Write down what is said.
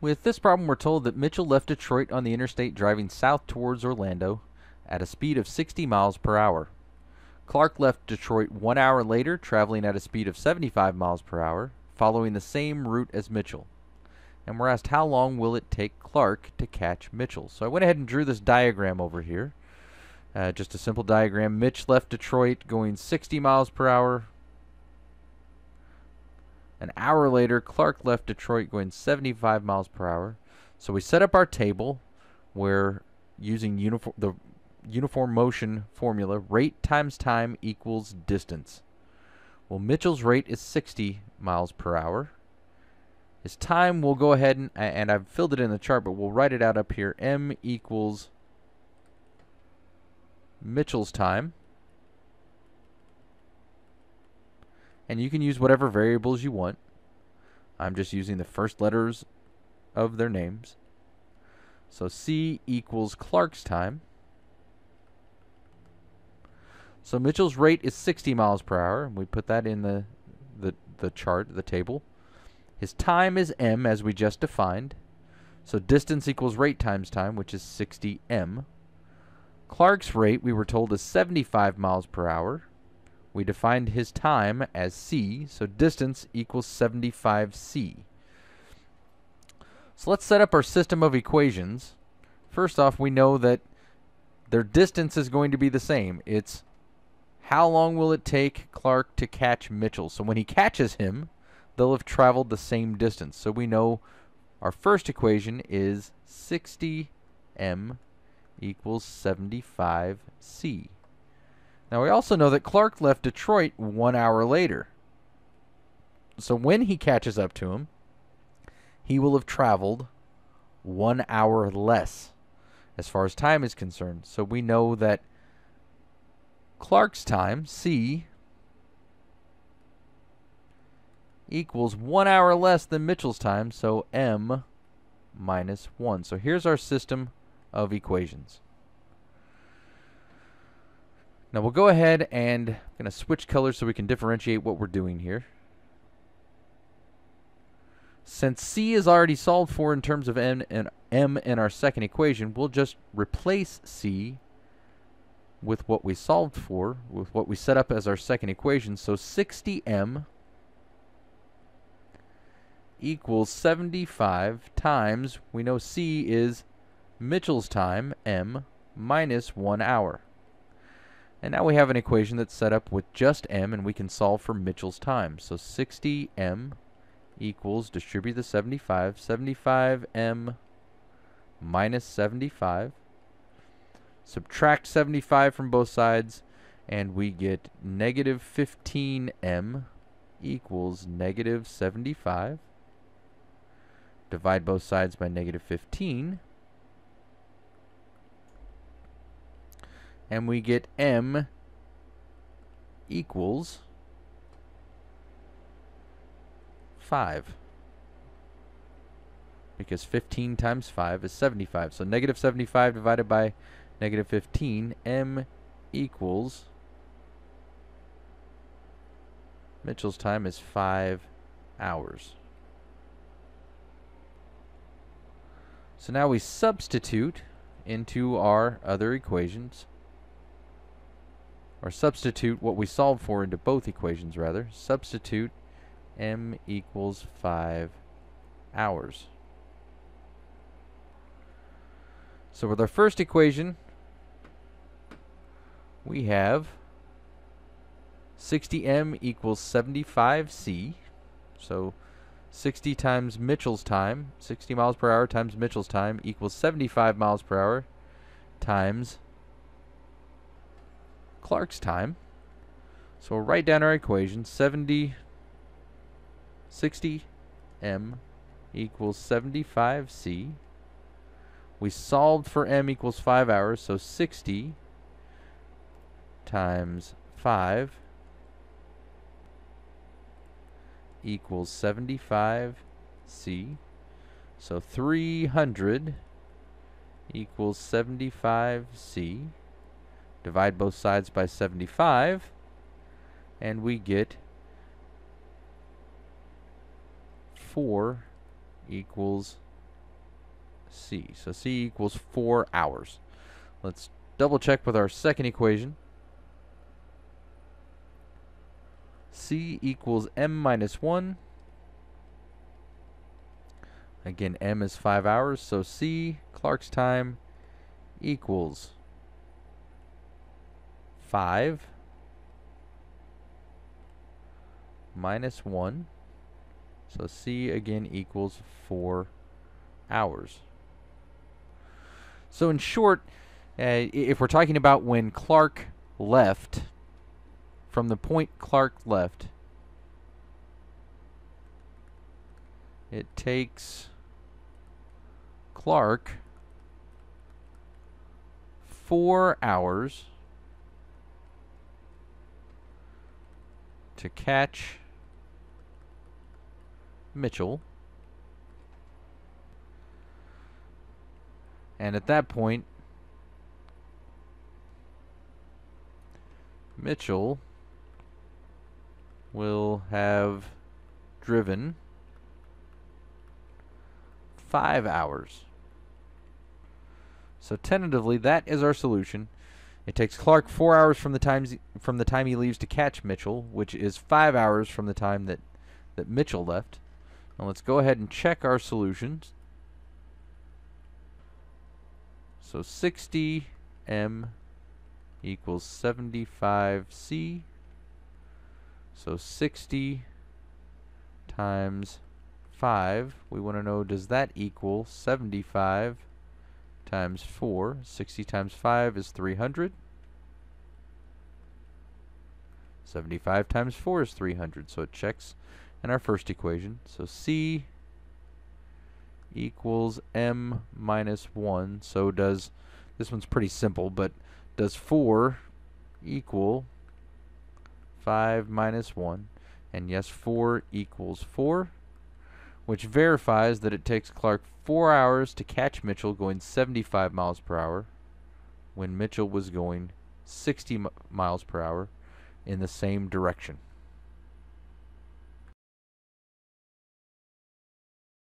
With this problem, we're told that Mitchell left Detroit on the interstate driving south towards Orlando at a speed of 60 miles per hour. Clark left Detroit one hour later, traveling at a speed of 75 miles per hour, following the same route as Mitchell. And we're asked how long will it take Clark to catch Mitchell. So I went ahead and drew this diagram over here. Uh, just a simple diagram. Mitch left Detroit going 60 miles per hour. An hour later, Clark left Detroit going 75 miles per hour. So we set up our table where using uniform the uniform motion formula, rate times time equals distance. Well, Mitchell's rate is 60 miles per hour. His time, we'll go ahead and, and I've filled it in the chart, but we'll write it out up here. M equals Mitchell's time. And you can use whatever variables you want. I'm just using the first letters of their names. So C equals Clark's time. So Mitchell's rate is 60 miles per hour. And we put that in the, the, the chart, the table. His time is m, as we just defined. So distance equals rate times time, which is 60m. Clark's rate, we were told, is 75 miles per hour. We defined his time as c, so distance equals 75c. So let's set up our system of equations. First off, we know that their distance is going to be the same. It's how long will it take Clark to catch Mitchell? So when he catches him, they'll have traveled the same distance. So we know our first equation is 60m equals 75c. Now we also know that Clark left Detroit one hour later. So when he catches up to him, he will have traveled one hour less as far as time is concerned. So we know that Clark's time, C, equals one hour less than Mitchell's time, so M minus 1. So here's our system of equations. Now we'll go ahead and I'm going to switch colors so we can differentiate what we're doing here. Since C is already solved for in terms of M and M in our second equation, we'll just replace C with what we solved for, with what we set up as our second equation. So 60M equals 75 times, we know C is Mitchell's time, M, minus 1 hour. And now we have an equation that's set up with just m, and we can solve for Mitchell's time. So 60m equals, distribute the 75, 75m minus 75. Subtract 75 from both sides, and we get negative 15m equals negative 75. Divide both sides by negative 15. And we get m equals 5 because 15 times 5 is 75 so negative 75 divided by negative 15 m equals Mitchell's time is 5 hours. So now we substitute into our other equations or substitute what we solved for into both equations rather. Substitute m equals 5 hours. So with our first equation, we have 60m equals 75c. So 60 times Mitchell's time, 60 miles per hour times Mitchell's time equals 75 miles per hour times Clark's time. So we'll write down our equation. 70, 60 m equals 75c. We solved for m equals 5 hours, so 60 times 5 equals 75c. So 300 equals 75c. Divide both sides by 75, and we get 4 equals C. So C equals 4 hours. Let's double check with our second equation. C equals M minus 1. Again, M is 5 hours, so C, Clark's time, equals 5 minus 1. So C again equals 4 hours. So in short, uh, if we're talking about when Clark left, from the point Clark left, it takes Clark four hours to catch Mitchell. And at that point, Mitchell will have driven five hours. So tentatively, that is our solution. It takes Clark four hours from the time from the time he leaves to catch Mitchell, which is five hours from the time that that Mitchell left. Now let's go ahead and check our solutions. So 60m equals 75c. So 60 times 5, we want to know does that equal 75 times 4? 60 times 5 is 300. 75 times 4 is 300, so it checks in our first equation. So C equals M minus 1. So does, this one's pretty simple, but does 4 equal 5 minus 1? And yes, 4 equals 4, which verifies that it takes Clark 4 hours to catch Mitchell going 75 miles per hour when Mitchell was going 60 miles per hour in the same direction.